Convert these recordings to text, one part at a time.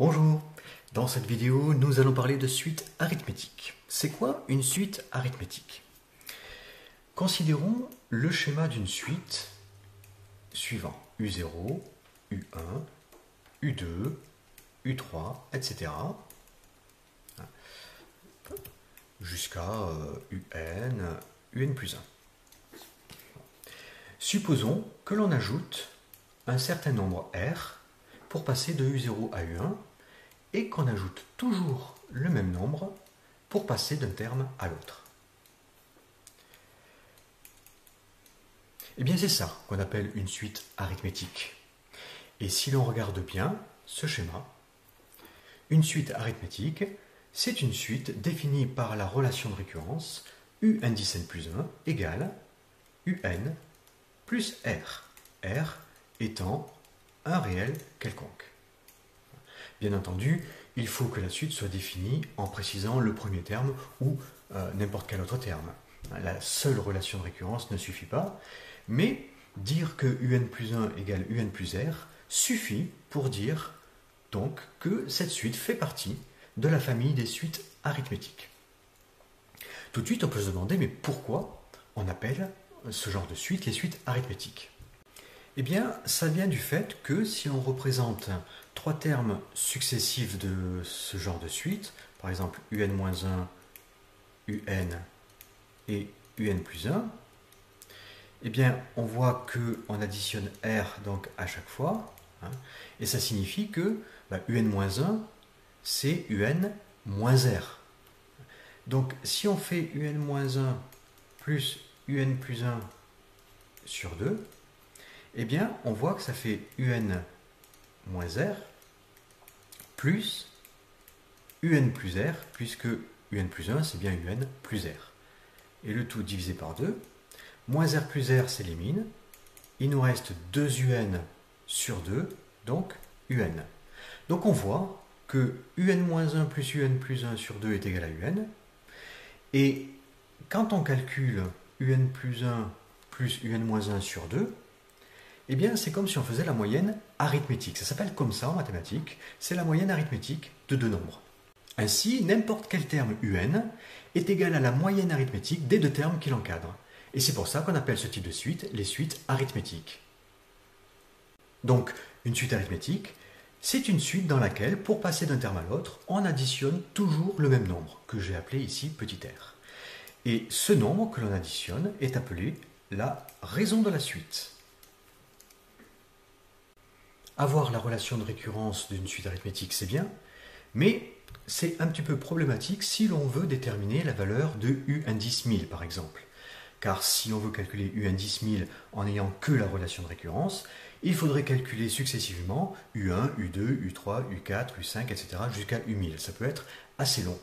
Bonjour, dans cette vidéo nous allons parler de suite arithmétique. C'est quoi une suite arithmétique? Considérons le schéma d'une suite suivant U0, U1, U2, U3, etc. jusqu'à UN, UN plus 1. Supposons que l'on ajoute un certain nombre R pour passer de U0 à U1 et qu'on ajoute toujours le même nombre pour passer d'un terme à l'autre. Eh bien c'est ça qu'on appelle une suite arithmétique. Et si l'on regarde bien ce schéma, une suite arithmétique, c'est une suite définie par la relation de récurrence u indice n plus 1 égale un plus r, r étant un réel quelconque. Bien entendu, il faut que la suite soit définie en précisant le premier terme ou euh, n'importe quel autre terme. La seule relation de récurrence ne suffit pas, mais dire que un plus 1 égale un plus r suffit pour dire donc que cette suite fait partie de la famille des suites arithmétiques. Tout de suite, on peut se demander, mais pourquoi on appelle ce genre de suite les suites arithmétiques? Eh bien, ça vient du fait que si on représente trois termes successifs de ce genre de suite, par exemple un-1, un et un plus 1, eh bien, on voit qu'on additionne r donc à chaque fois, hein, et ça signifie que bah, un-1, c'est un moins r. Donc, si on fait un-1 plus un plus 1 sur 2, eh bien, on voit que ça fait un moins r plus un plus r, puisque un plus 1, c'est bien un plus r. Et le tout divisé par 2, moins r plus r s'élimine, il nous reste 2 un sur 2, donc un. Donc on voit que un-1 plus un plus 1 sur 2 est égal à un, et quand on calcule un plus 1 plus un-1 sur 2, eh bien c'est comme si on faisait la moyenne arithmétique. Ça s'appelle comme ça en mathématiques, c'est la moyenne arithmétique de deux nombres. Ainsi, n'importe quel terme un est égal à la moyenne arithmétique des deux termes qui l'encadrent. Et c'est pour ça qu'on appelle ce type de suite les suites arithmétiques. Donc, une suite arithmétique, c'est une suite dans laquelle, pour passer d'un terme à l'autre, on additionne toujours le même nombre, que j'ai appelé ici petit r. Et ce nombre que l'on additionne est appelé la raison de la suite. Avoir la relation de récurrence d'une suite arithmétique, c'est bien, mais c'est un petit peu problématique si l'on veut déterminer la valeur de u indice 1000 par exemple. Car si on veut calculer u indice 1000 en n'ayant que la relation de récurrence, il faudrait calculer successivement u1, u2, u3, u4, u5, etc. jusqu'à u1000. Ça peut être assez long.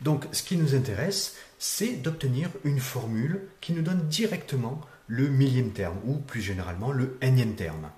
Donc ce qui nous intéresse, c'est d'obtenir une formule qui nous donne directement le millième terme, ou plus généralement le nème terme.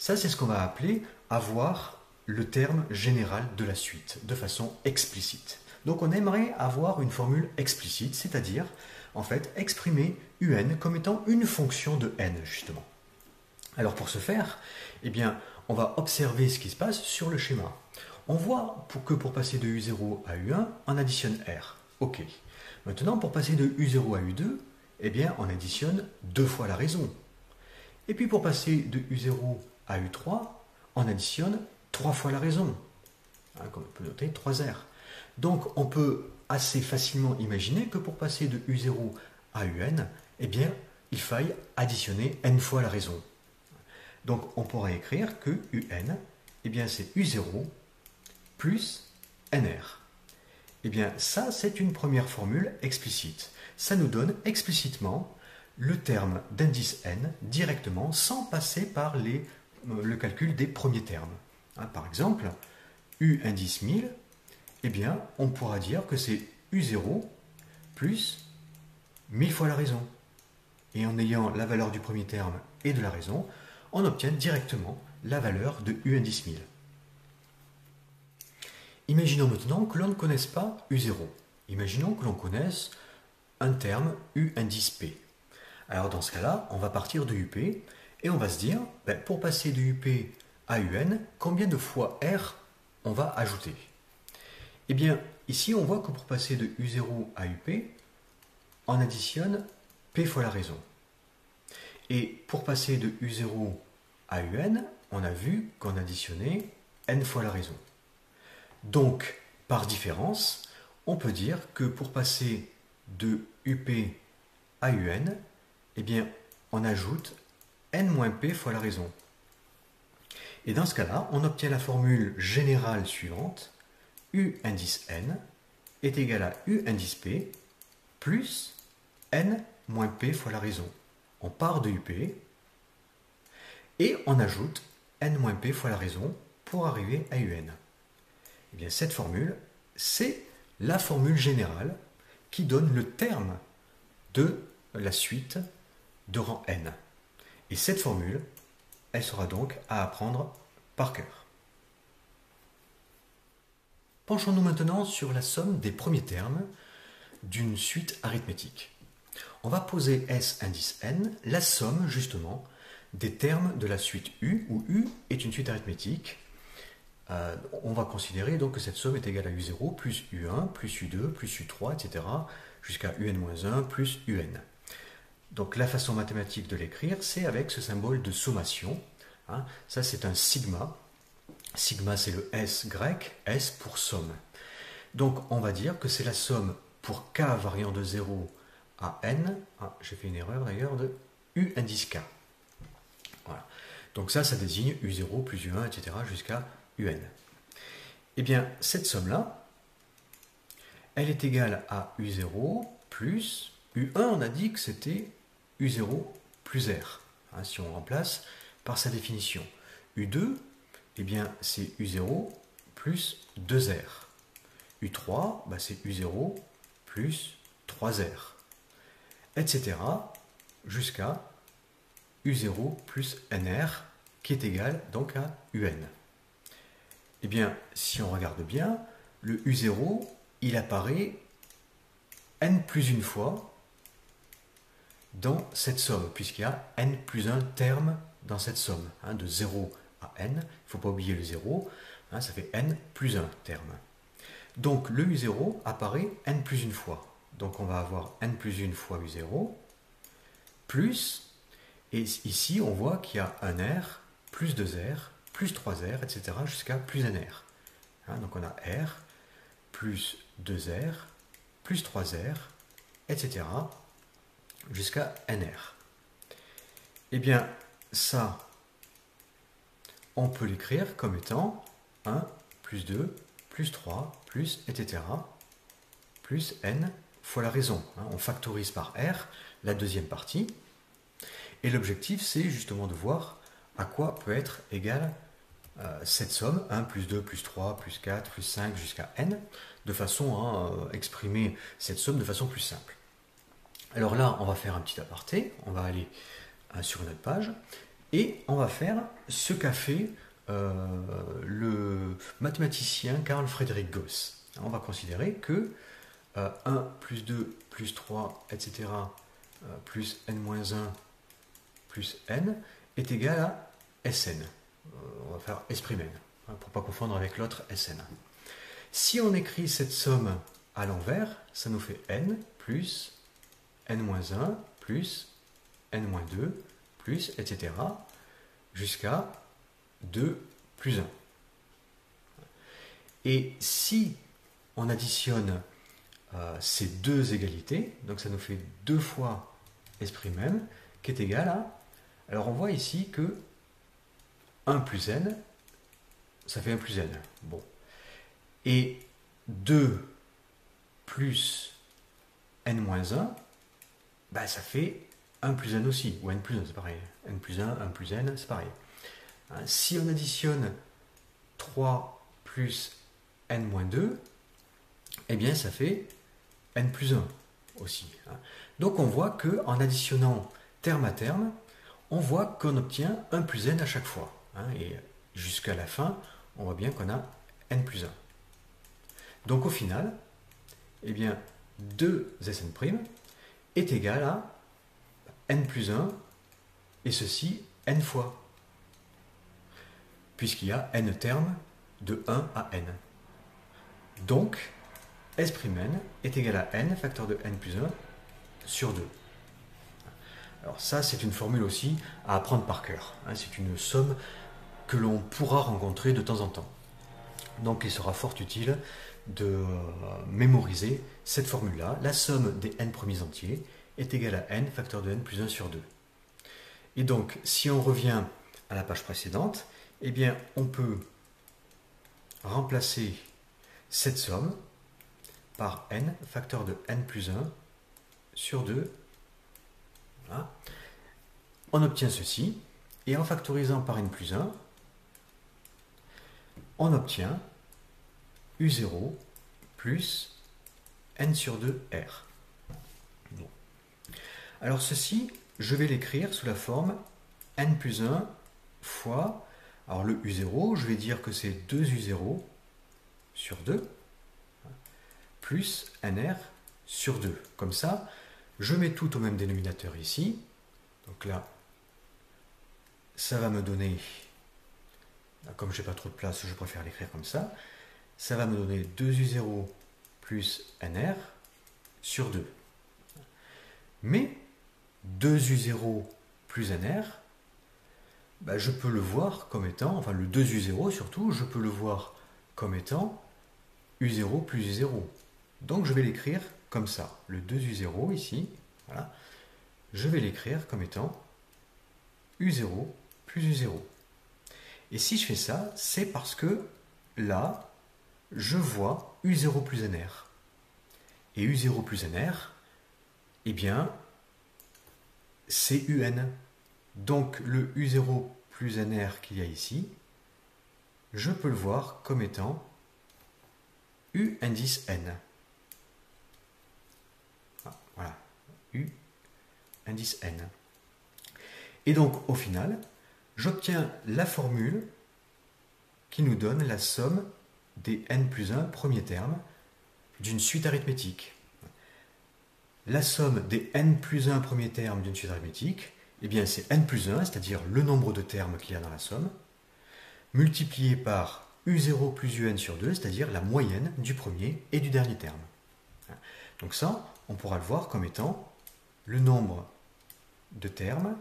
Ça, c'est ce qu'on va appeler avoir le terme général de la suite, de façon explicite. Donc on aimerait avoir une formule explicite, c'est-à-dire, en fait, exprimer un comme étant une fonction de n, justement. Alors pour ce faire, eh bien, on va observer ce qui se passe sur le schéma. On voit que pour passer de U0 à U1, on additionne R. OK. Maintenant, pour passer de U0 à U2, eh bien, on additionne deux fois la raison. Et puis pour passer de U0 à U3, on additionne trois fois la raison. Hein, comme on peut noter, 3R. Donc on peut assez facilement imaginer que pour passer de U0 à UN, eh bien, il faille additionner n fois la raison. Donc on pourrait écrire que UN, eh bien, c'est U0 plus NR. Eh bien, ça, c'est une première formule explicite. Ça nous donne explicitement le terme d'indice n directement sans passer par les, le calcul des premiers termes. Hein, par exemple, u indice 1000, eh bien, on pourra dire que c'est u0 plus 1000 fois la raison. Et en ayant la valeur du premier terme et de la raison, on obtient directement la valeur de u indice 1000. Imaginons maintenant que l'on ne connaisse pas U0. Imaginons que l'on connaisse un terme U indice P. Alors dans ce cas-là, on va partir de UP et on va se dire, ben, pour passer de UP à UN, combien de fois R on va ajouter? Eh bien, ici, on voit que pour passer de U0 à UP, on additionne P fois la raison. Et pour passer de U0 à UN, on a vu qu'on additionnait N fois la raison. Donc, par différence, on peut dire que pour passer de UP à UN, eh bien, on ajoute n-p fois la raison. Et dans ce cas-là, on obtient la formule générale suivante. U indice n est égal à U indice p plus n moins p fois la raison. On part de UP et on ajoute n moins p fois la raison pour arriver à UN. Et eh bien, cette formule, c'est la formule générale qui donne le terme de la suite de rang n. Et cette formule, elle sera donc à apprendre par cœur. Penchons-nous maintenant sur la somme des premiers termes d'une suite arithmétique. On va poser S indice n, la somme justement des termes de la suite U, où U est une suite arithmétique. Euh, on va considérer donc que cette somme est égale à U0 plus U1 plus U2 plus U3, etc. jusqu'à UN-1 plus UN. Donc la façon mathématique de l'écrire, c'est avec ce symbole de sommation. Hein. Ça, c'est un sigma. Sigma, c'est le S grec, S pour somme. Donc on va dire que c'est la somme pour k variant de 0 à n. Ah, j'ai fait une erreur d'ailleurs de U indice k. Donc ça, ça désigne U0 plus U1, etc. jusqu'à UN. Eh bien, cette somme-là, elle est égale à U0 plus U1, on a dit que c'était U0 plus R, hein, si on remplace par sa définition. U2, eh bien, c'est U0 plus 2R. U3, bah, c'est U0 plus 3R, etc. jusqu'à U0 plus NR, qui est égal donc à UN. Eh bien, si on regarde bien, le U0, il apparaît n plus une fois dans cette somme, puisqu'il y a n plus 1 termes dans cette somme, hein, de 0 à n. Il ne faut pas oublier le 0, hein, ça fait n plus 1 termes. Donc le U0 apparaît n plus une fois. Donc on va avoir n plus une fois U0, plus, et ici on voit qu'il y a un R, plus 2R, plus 3R, etc. jusqu'à plus NR. Hein, donc on a R, plus 2R, plus 3R, etc jusqu'à NR. Eh bien, ça, on peut l'écrire comme étant 1 plus 2 plus 3 plus etc. plus n fois la raison. Hein. On factorise par r la deuxième partie. Et l'objectif, c'est justement de voir à quoi peut être égale euh, cette somme, 1 plus 2 plus 3 plus 4 plus 5 jusqu'à n, de façon à euh, exprimer cette somme de façon plus simple. Alors là, on va faire un petit aparté, on va aller euh, sur notre page, et on va faire ce qu'a fait euh, le mathématicien Carl Friedrich Gauss. On va considérer que 1 euh, plus 2 plus 3, etc., plus n-1 plus n est égal à Sn. on va faire S', n, hein, pour ne pas confondre avec l'autre Sn. Si on écrit cette somme à l'envers, ça nous fait n plus n-1 plus n-2 plus, etc. jusqu'à 2 plus 1. Et si on additionne euh, ces deux égalités, donc ça nous fait 2 fois S' m qui est égal à... Alors on voit ici que 1 plus n, ça fait 1 plus n. Bon. Et 2 plus n-1, bah, ça fait 1 plus n aussi, ou n plus 1, c'est pareil. n plus 1, 1 plus n, c'est pareil. Hein, si on additionne 3 plus n moins 2, eh bien ça fait n plus 1 aussi. Hein. Donc on voit qu'en additionnant terme à terme, on voit qu'on obtient 1 plus n à chaque fois. Hein, et jusqu'à la fin, on voit bien qu'on a n plus 1. Donc au final, eh bien 2 Sn' est égal à n plus 1, et ceci n fois, puisqu'il y a n termes de 1 à n. Donc, S'(n) est égal à n facteur de n plus 1 sur 2. Alors ça, c'est une formule aussi à apprendre par cœur. Hein. C'est une somme que l'on pourra rencontrer de temps en temps. Donc il sera fort utile de euh, mémoriser cette formule-là. La somme des n premiers entiers est égale à n facteur de n plus 1 sur 2. Et donc, si on revient à la page précédente, eh bien, on peut remplacer cette somme par n facteur de n plus 1 sur 2. On obtient ceci, et en factorisant par n plus 1, on obtient U0 plus n sur 2 R. Alors ceci, je vais l'écrire sous la forme n plus 1 fois, alors le U0, je vais dire que c'est 2U0 sur 2, plus NR sur 2. Comme ça, je mets tout au même dénominateur ici. Donc là, ça va me donner, comme je n'ai pas trop de place, je préfère l'écrire comme ça, ça va me donner 2U0 plus NR sur 2. Mais 2U0 plus NR, bah, je peux le voir comme étant, enfin le 2U0 surtout, je peux le voir comme étant U0 plus U0. Donc je vais l'écrire comme ça. Le 2U0 ici, voilà, je vais l'écrire comme étant U0 plus U0. Et si je fais ça, c'est parce que là, je vois U0 plus NR. Et U0 plus NR, eh bien, c'est UN. Donc le U0 plus NR qu'il y a ici, je peux le voir comme étant U indice N. Ah, voilà, U indice N. Et donc au final, j'obtiens la formule qui nous donne la somme des n plus 1 premiers termes d'une suite arithmétique. La somme des n plus 1 premiers termes d'une suite arithmétique, eh bien c'est n plus 1, c'est-à-dire le nombre de termes qu'il y a dans la somme, multiplié par u0 plus un sur 2, c'est-à-dire la moyenne du premier et du dernier terme. Donc ça, on pourra le voir comme étant le nombre de termes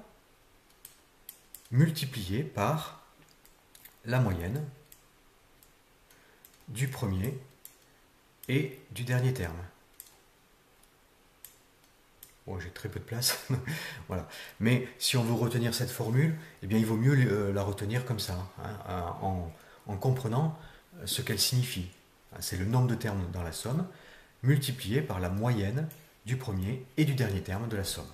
multiplié par la moyenne du premier et du dernier terme. Bon, j'ai très peu de place. voilà. Mais si on veut retenir cette formule, eh bien, il vaut mieux euh, la retenir comme ça, hein, en, en, comprenant euh, ce qu'elle signifie. C'est le nombre de termes dans la somme multiplié par la moyenne du premier et du dernier terme de la somme.